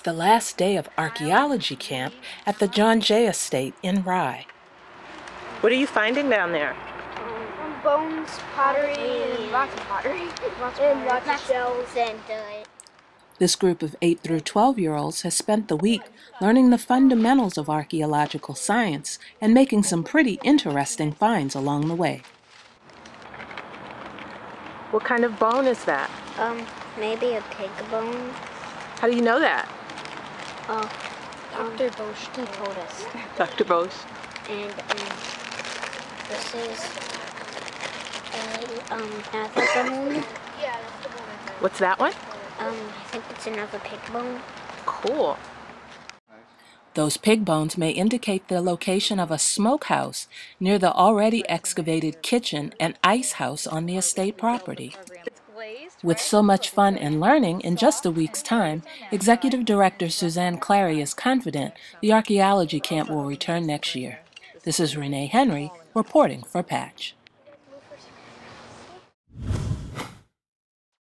It's the last day of archaeology camp at the John Jay Estate in Rye. What are you finding down there? Um, bones, pottery, and lots of pottery. Lots of and lots of shells and uh, This group of 8 through 12 year olds has spent the week learning the fundamentals of archaeological science and making some pretty interesting finds along the way. What kind of bone is that? um maybe a pig bone. How do you know that? Oh, Dr. Boschke told us. Dr. Boesch. And um, this is a um another bone. What's that one? Um, I think it's another pig bone. Cool. Those pig bones may indicate the location of a smokehouse near the already excavated kitchen and ice house on the estate property. With so much fun and learning in just a week's time, Executive Director Suzanne Clary is confident the archaeology camp will return next year. This is Renea Henry reporting for Patch.